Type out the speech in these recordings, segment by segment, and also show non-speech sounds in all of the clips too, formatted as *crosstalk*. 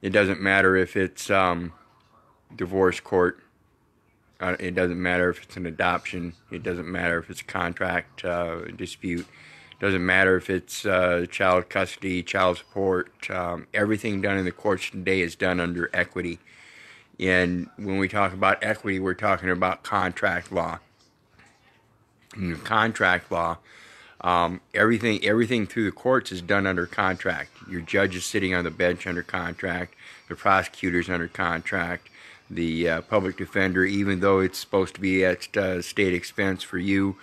It doesn't matter if it's um, divorce court. Uh, it doesn't matter if it's an adoption. It doesn't matter if it's a contract uh, dispute. It doesn't matter if it's uh, child custody, child support. Um, everything done in the courts today is done under equity. And when we talk about equity, we're talking about contract law. Contract law, um, everything everything through the courts is done under contract. Your judge is sitting on the bench under contract. The prosecutor's under contract. The uh, public defender, even though it's supposed to be at uh, state expense for you,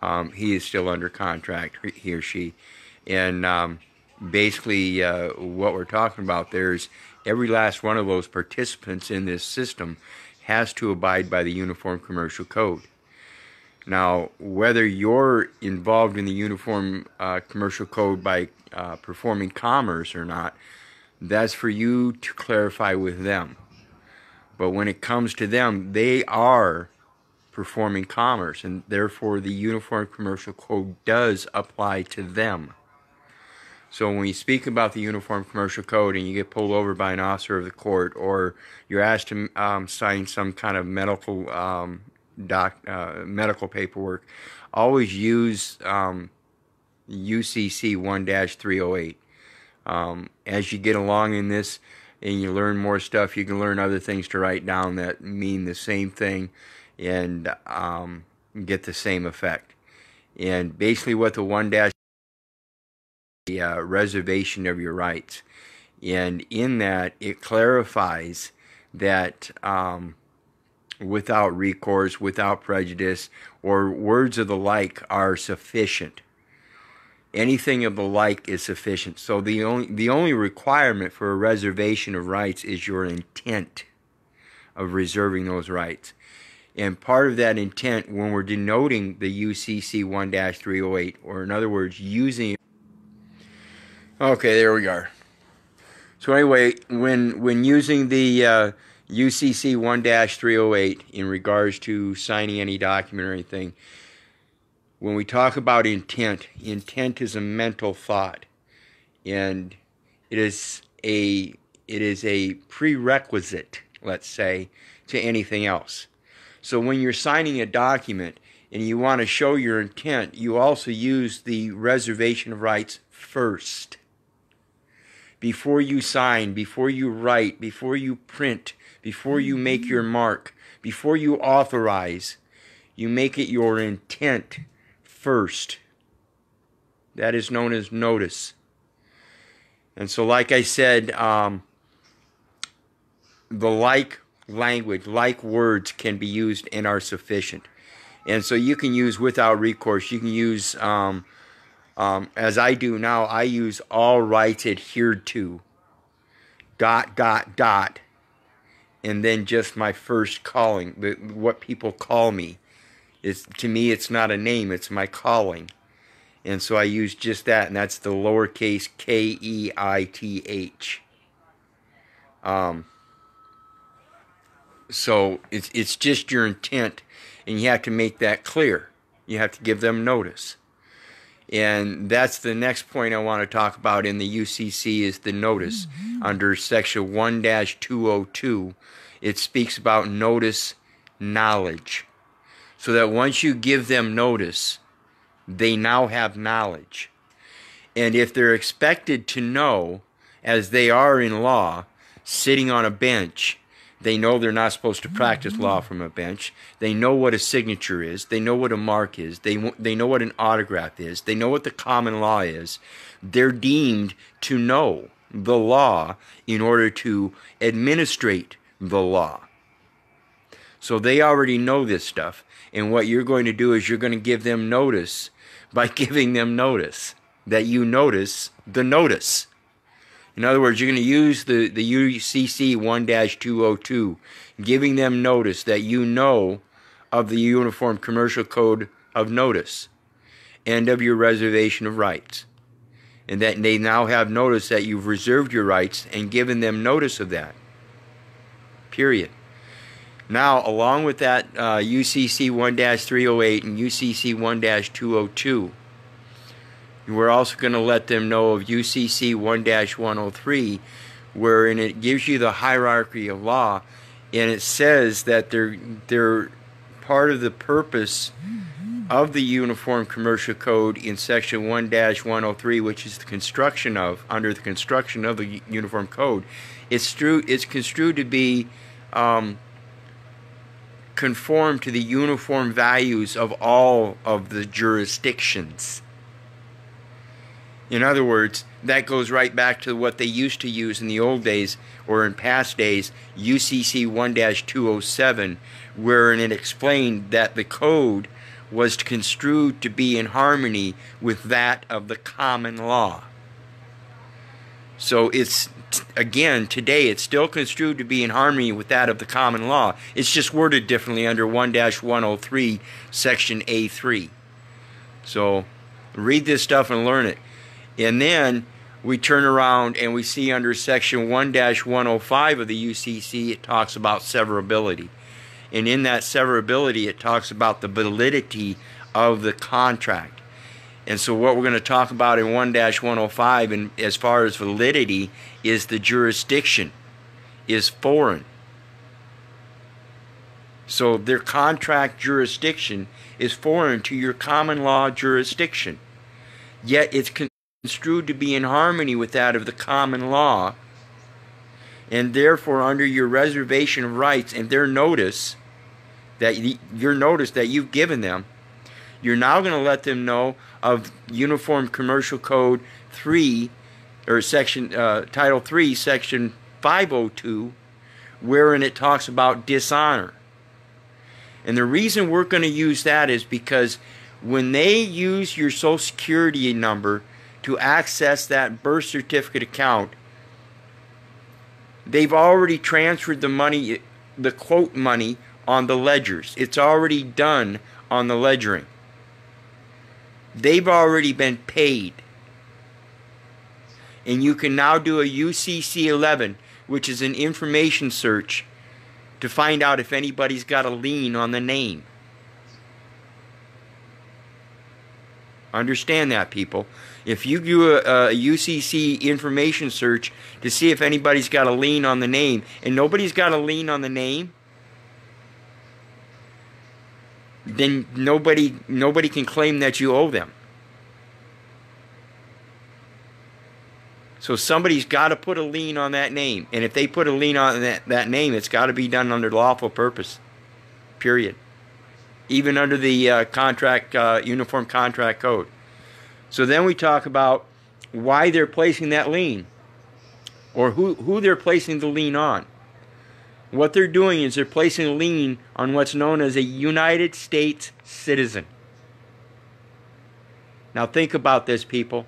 um, he is still under contract, he or she. And um, basically, uh, what we're talking about there is every last one of those participants in this system has to abide by the Uniform Commercial Code. Now, whether you're involved in the Uniform uh, Commercial Code by uh, performing commerce or not, that's for you to clarify with them. But when it comes to them, they are performing commerce, and therefore the Uniform Commercial Code does apply to them. So when you speak about the Uniform Commercial Code and you get pulled over by an officer of the court, or you're asked to um, sign some kind of medical um, doc, uh, medical paperwork, always use um, UCC 1-308. Um, as you get along in this and you learn more stuff, you can learn other things to write down that mean the same thing and um, get the same effect. And basically, what the 1 dash the uh, reservation of your rights. And in that, it clarifies that um, without recourse, without prejudice, or words of the like are sufficient. Anything of the like is sufficient. So the only the only requirement for a reservation of rights is your intent of reserving those rights. And part of that intent, when we're denoting the UCC 1 308, or in other words, using Okay, there we are. So anyway, when when using the uh, UCC 1-308 in regards to signing any document or anything, when we talk about intent, intent is a mental thought, and it is a it is a prerequisite, let's say, to anything else. So when you're signing a document and you want to show your intent, you also use the reservation of rights first before you sign, before you write, before you print, before you make your mark, before you authorize, you make it your intent first. That is known as notice. And so, like I said, um, the like language, like words can be used and are sufficient. And so you can use without recourse. You can use um, um, as I do now, I use all rights adhered to, dot, dot, dot, and then just my first calling, what people call me. Is, to me, it's not a name, it's my calling. And so I use just that, and that's the lowercase k e i t h. Um, so it's, it's just your intent, and you have to make that clear. You have to give them notice. And that's the next point I want to talk about in the UCC is the notice. Mm-hmm. Under section 1-202, it speaks about notice knowledge. So that once you give them notice, they now have knowledge. And if they're expected to know, as they are in law, sitting on a bench, they know they're not supposed to practice law from a bench. They know what a signature is. They know what a mark is. They, they know what an autograph is. They know what the common law is. They're deemed to know the law in order to administrate the law. So they already know this stuff. And what you're going to do is you're going to give them notice by *laughs* giving them notice that you notice the notice. In other words, you're going to use the, the UCC 1 202, giving them notice that you know of the Uniform Commercial Code of Notice and of your reservation of rights. And that they now have notice that you've reserved your rights and given them notice of that. Period. Now, along with that uh, UCC 1 308 and UCC 1 202, we're also going to let them know of UCC 1 103, wherein it gives you the hierarchy of law, and it says that they're they're part of the purpose of the Uniform Commercial Code in Section 1-103, which is the construction of under the construction of the Uniform Code. It's true. It's construed to be um, conform to the uniform values of all of the jurisdictions. In other words, that goes right back to what they used to use in the old days or in past days, UCC 1 207, wherein it explained that the code was construed to be in harmony with that of the common law. So it's, again, today it's still construed to be in harmony with that of the common law. It's just worded differently under 1 103, section A3. So read this stuff and learn it. And then we turn around and we see under section 1-105 of the UCC it talks about severability. And in that severability it talks about the validity of the contract. And so what we're going to talk about in 1-105 and as far as validity is the jurisdiction is foreign. So their contract jurisdiction is foreign to your common law jurisdiction. Yet it's construed to be in harmony with that of the common law, and therefore under your reservation of rights and their notice that your notice that you've given them, you're now going to let them know of Uniform Commercial Code 3 or section uh, Title 3, section 502, wherein it talks about dishonor. And the reason we're going to use that is because when they use your Social Security number to access that birth certificate account, they've already transferred the money, the quote money, on the ledgers. It's already done on the ledgering. They've already been paid. And you can now do a UCC 11, which is an information search to find out if anybody's got a lien on the name. Understand that, people. If you do a, a, UCC information search to see if anybody's got a lien on the name, and nobody's got a lien on the name, then nobody nobody can claim that you owe them. So somebody's got to put a lien on that name, and if they put a lien on that, that name, it's got to be done under lawful purpose. Period even under the uh, contract uh, uniform contract code. So then we talk about why they're placing that lien or who, who they're placing the lien on. What they're doing is they're placing a lien on what's known as a United States citizen. Now think about this, people.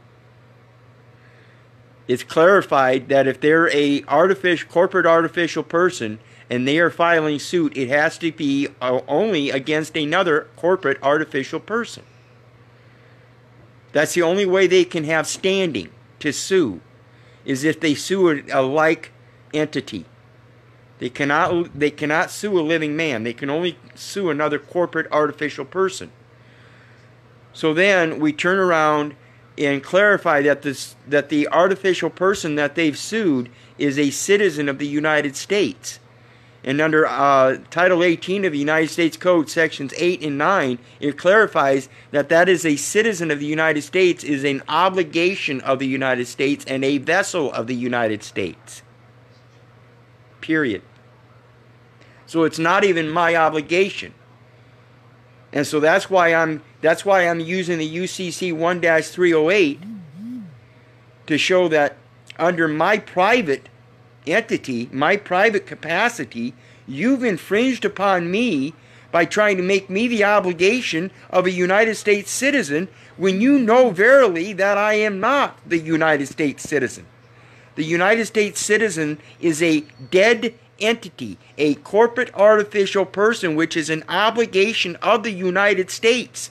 It's clarified that if they're a artificial corporate artificial person and they are filing suit, it has to be uh, only against another corporate artificial person. That's the only way they can have standing to sue, is if they sue a, like entity. They cannot they cannot sue a living man. They can only sue another corporate artificial person. So then we turn around and clarify that this that the artificial person that they've sued is a citizen of the United States. And under uh, Title 18 of the United States Code, sections 8 and 9, it clarifies that that is a citizen of the United States, is an obligation of the United States, and a vessel of the United States. Period. So it's not even my obligation. And so that's why I'm that's why I'm using the UCC 1-308 to show that under my private entity, my private capacity, you've infringed upon me by trying to make me the obligation of a United States citizen when you know verily that I am not the United States citizen. The United States citizen is a dead entity, a corporate artificial person, which is an obligation of the United States.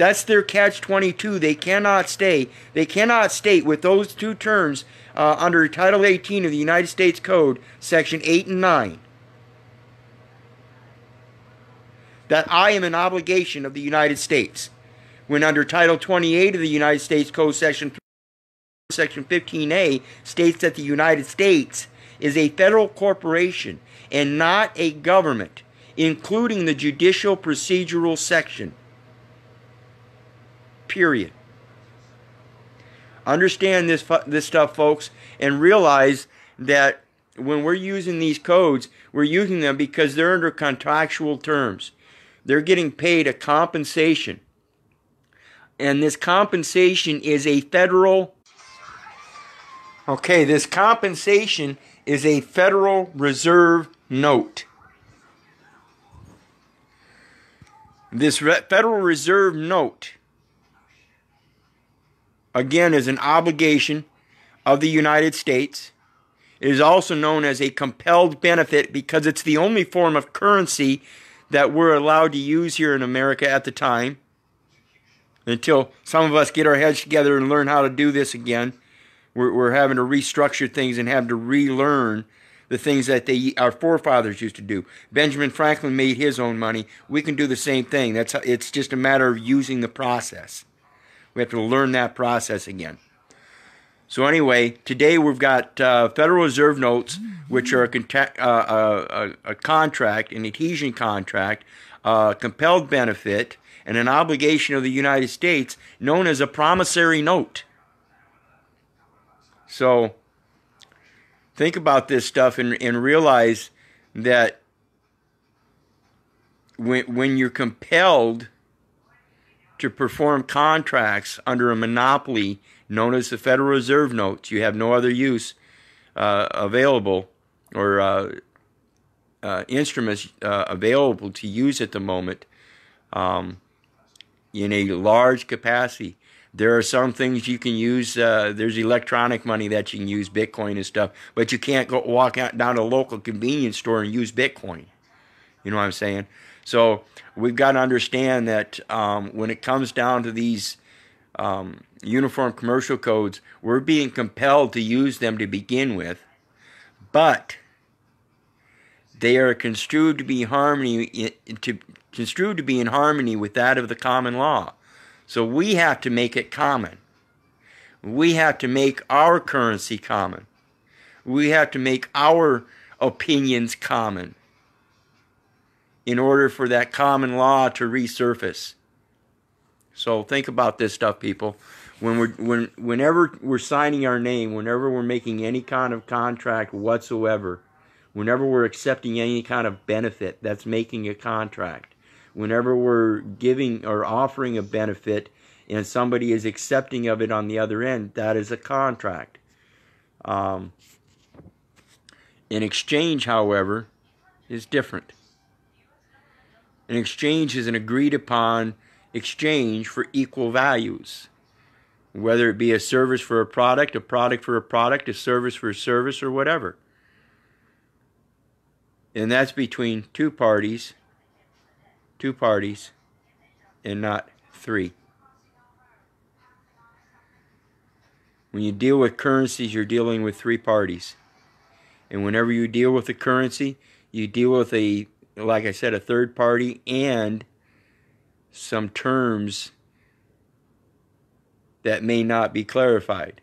That's their catch 22. They cannot stay. They cannot state with those two terms uh, under Title 18 of the United States Code, Section 8 and 9, that I am an obligation of the United States. When under Title 28 of the United States Code, Section Section 15A states that the United States is a federal corporation and not a government, including the judicial procedural section. Period. Understand this this stuff, folks, and realize that when we're using these codes, we're using them because they're under contractual terms. They're getting paid a compensation. And this compensation is a federal Okay, this compensation is a Federal Reserve note. This Federal Reserve note, again, is an obligation of the United States. It is also known as a compelled benefit because it's the only form of currency that we're allowed to use here in America at the time until some of us get our heads together and learn how to do this again. We're, we're having to restructure things and have to relearn the things that they our forefathers used to do. Benjamin Franklin made his own money. We can do the same thing. That's it's just a matter of using the process. We have to learn that process again. So anyway, today we've got uh, Federal Reserve notes, which are a, uh, uh, a, a contract, an adhesion contract, uh, compelled benefit, and an obligation of the United States known as a promissory note. So think about this stuff and, and realize that when, when you're compelled to perform contracts under a monopoly known as the Federal Reserve notes, you have no other use uh, available or uh, uh, instruments uh, available to use at the moment um, in a large capacity. There are some things you can use. Uh, there's electronic money that you can use, Bitcoin and stuff, but you can't go walk out down to a local convenience store and use Bitcoin. You know what I'm saying? So we've got to understand that um, when it comes down to these um, uniform commercial codes, we're being compelled to use them to begin with, but they are construed to be harmony to construed to be in harmony with that of the common law. So we have to make it common. We have to make our currency common. We have to make our opinions common in order for that common law to resurface. So think about this stuff, people. When we're when whenever we're signing our name, whenever we're making any kind of contract whatsoever, whenever we're accepting any kind of benefit, that's making a contract whenever we're giving or offering a benefit and somebody is accepting of it on the other end, that is a contract. Um, an exchange, however, is different. An exchange is an agreed upon exchange for equal values, whether it be a service for a product, a product for a product, a service for a service, or whatever. And that's between two parties two parties and not three. When you deal with currencies, you're dealing with three parties. And whenever you deal with a currency, you deal with a, like I said, a third party and some terms that may not be clarified.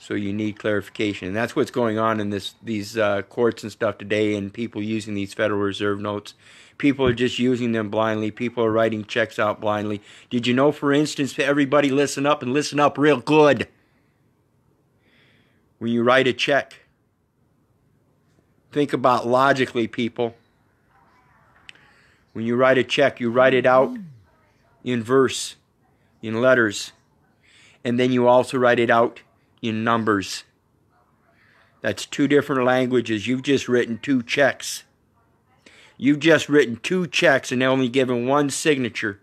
So you need clarification, and that's what's going on in this these uh, courts and stuff today, and people using these Federal Reserve notes. People are just using them blindly. People are writing checks out blindly. Did you know, for instance, everybody listen up and listen up real good. When you write a check, think about logically, people. When you write a check, you write it out mm-hmm. in verse, in letters, and then you also write it out in numbers. That's two different languages. You've just written two checks. You've just written two checks and only given one signature.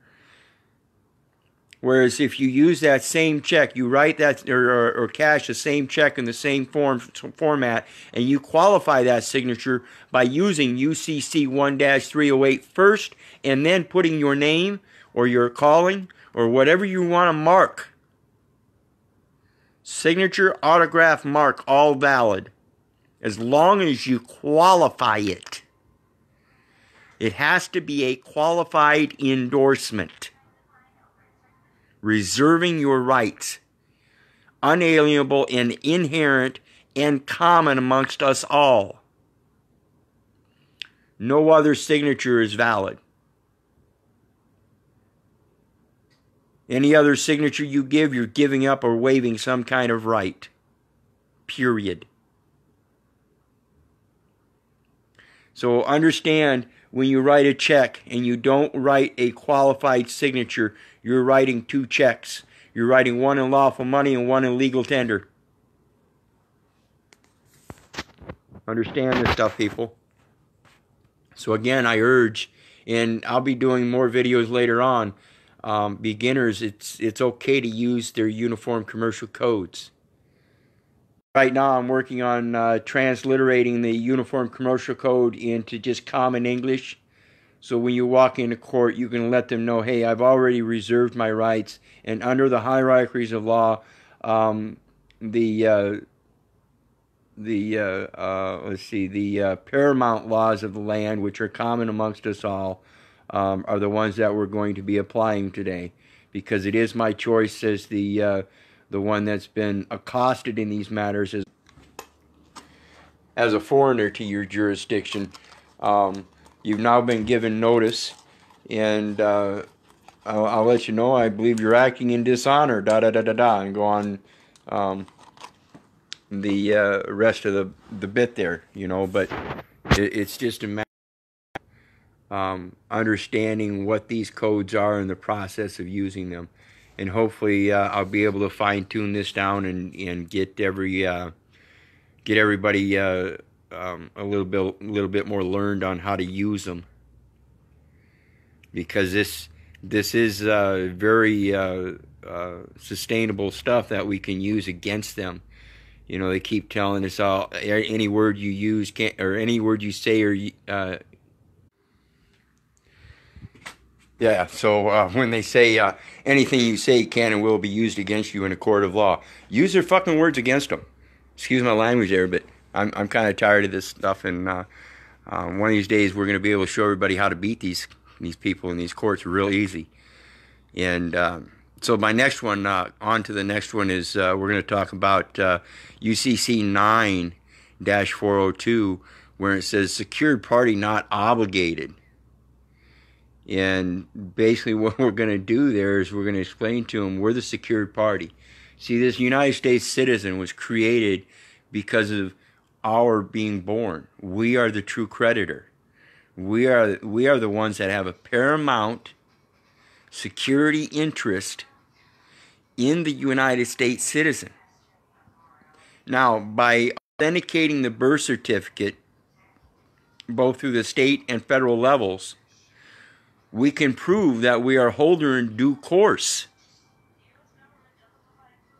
Whereas if you use that same check, you write that or, or, or, cash the same check in the same form format, and you qualify that signature by using UCC 1-308 first, and then putting your name or your calling or whatever you want to mark signature, autograph, mark, all valid. As long as you qualify it. It has to be a qualified endorsement, reserving your rights unalienable and inherent and common amongst us all. No other signature is valid. Any other signature you give, you're giving up or waiving some kind of right. Period. So understand when you write a check and you don't write a qualified signature, you're writing two checks. You're writing one in lawful money and one in legal tender. Understand this stuff, people. So again, I urge, and I'll be doing more videos later on. Um, beginners, it's it's okay to use their uniform commercial codes. Right now, I'm working on uh, transliterating the Uniform Commercial Code into just common English. So when you walk into court, you can let them know, hey, I've already reserved my rights, and under the hierarchies of law, um, the uh, the uh, uh let's see, the uh, paramount laws of the land, which are common amongst us all, um, are the ones that we're going to be applying today, because it is my choice as the uh, the one that's been accosted in these matters as, as a foreigner to your jurisdiction. Um, you've now been given notice, and uh, I'll, I'll, let you know. I believe you're acting in dishonor. Da da da da da, and go on um, the uh, rest of the the bit there. You know, but it, it's just a matter. Um, understanding what these codes are and the process of using them and hopefully uh, I'll be able to fine tune this down and and get every uh, get everybody uh, um, a little bit a little bit more learned on how to use them because this this is uh, very uh, uh, sustainable stuff that we can use against them. You know, they keep telling us all any word you use can't or any word you say or Yeah, so uh, when they say uh, anything you say can and will be used against you in a court of law, use their fucking words against them. Excuse my language there, but I'm I'm kind of tired of this stuff, and uh, uh one of these days we're going to be able to show everybody how to beat these these people in these courts real easy. And um, so my next one, uh, on to the next one, is uh, we're going to talk about UCC 9-402, where it says secured party not obligated and basically, what *laughs* we're going to do there is we're going to explain to them we're the secured party. See, this United States citizen was created because of our being born. We are the true creditor. We are we are the ones that have a paramount security interest in the United States citizen. Now, by authenticating the birth certificate, both through the state and federal levels, we can prove that we are holder in due course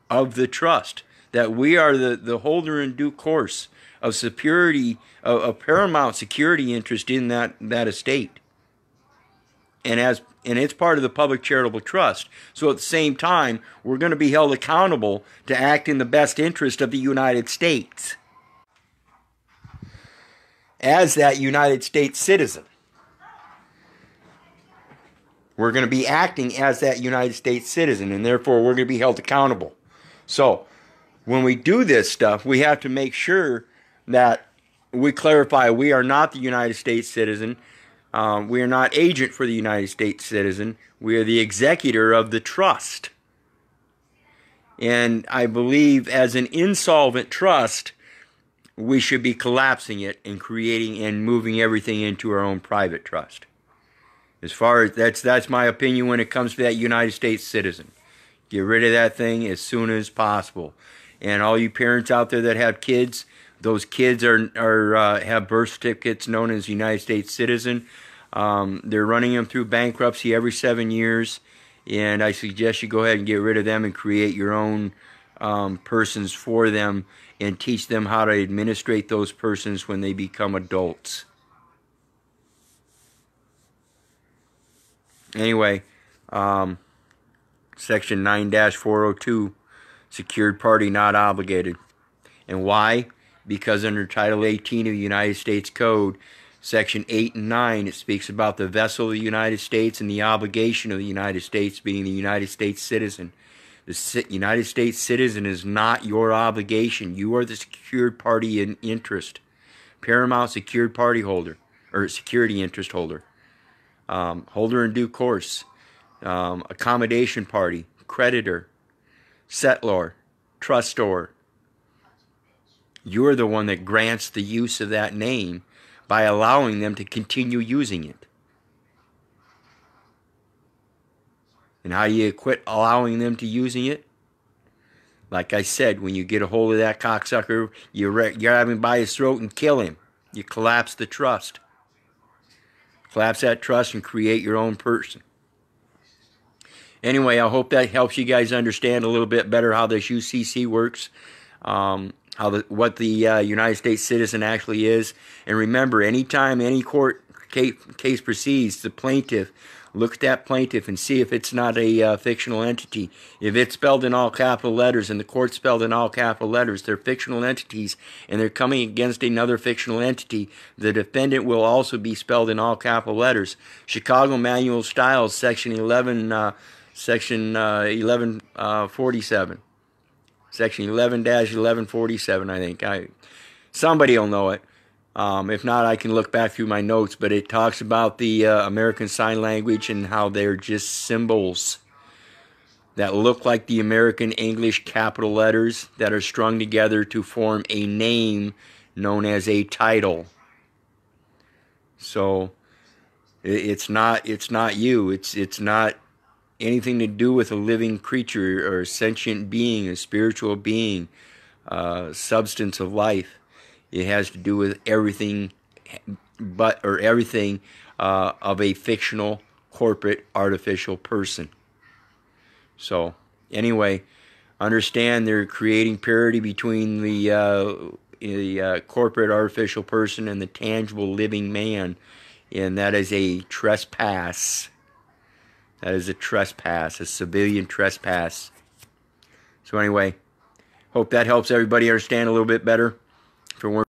of the trust, that we are the, the holder in due course of security, of, of paramount security interest in that, that estate. And as and it's part of the public charitable trust. So at the same time, we're going to be held accountable to act in the best interest of the United States as that United States citizen. We're going to be acting as that United States citizen, and therefore we're going to be held accountable. So, when we do this stuff, we have to make sure that we clarify we are not the United States citizen. Um, we are not agent for the United States citizen. We are the executor of the trust. And I believe as an insolvent trust, we should be collapsing it and creating and moving everything into our own private trust. As far as that's that's my opinion when it comes to that United States citizen. Get rid of that thing as soon as possible. And all you parents out there that have kids, those kids are are uh, have birth certificates known as United States citizen. Um, they're running them through bankruptcy every seven years, and I suggest you go ahead and get rid of them and create your own um, persons for them and teach them how to administrate those persons when they become adults. Anyway, um, section 9 402, secured party not obligated. And why? Because under Title 18 of the United States Code, Section 8 and 9, it speaks about the vessel of the United States and the obligation of the United States being the United States citizen. The United States citizen is not your obligation. You are the secured party in interest, paramount secured party holder or security interest holder, um, holder in due course, um, accommodation party, creditor, settlor, trustor. You're the one that grants the use of that name by allowing them to continue using it. And how do you quit allowing them to using it? Like I said, when you get a hold of that cocksucker, you grab him by his throat and kill him. You collapse the trust. Collapse that trust and create your own person. Anyway, I hope that helps you guys understand a little bit better how this UCC works, um, how the, what the uh, United States citizen actually is. And remember, anytime any court case, case proceeds, the plaintiff look at that plaintiff and see if it's not a uh, fictional entity. If it's spelled in all capital letters and the court spelled in all capital letters, they're fictional entities and they're coming against another fictional entity. The defendant will also be spelled in all capital letters. Chicago Manual Styles, Section 11, uh, Section uh, 1147. Uh, Section 11 1147, I think. I Somebody will know it. Um, if not, I can look back through my notes, but it talks about the uh, American Sign Language and how they're just symbols that look like the American English capital letters that are strung together to form a name known as a title. So it's not it's not you. It's it's not anything to do with a living creature or a sentient being, a spiritual being, uh, substance of life. It has to do with everything, but or everything uh, of a fictional, corporate, artificial person. So, anyway, understand they're creating parity between the uh, the uh, corporate, artificial person and the tangible, living man, and that is a trespass. That is a trespass, a civilian trespass. So anyway, hope that helps everybody understand a little bit better. For more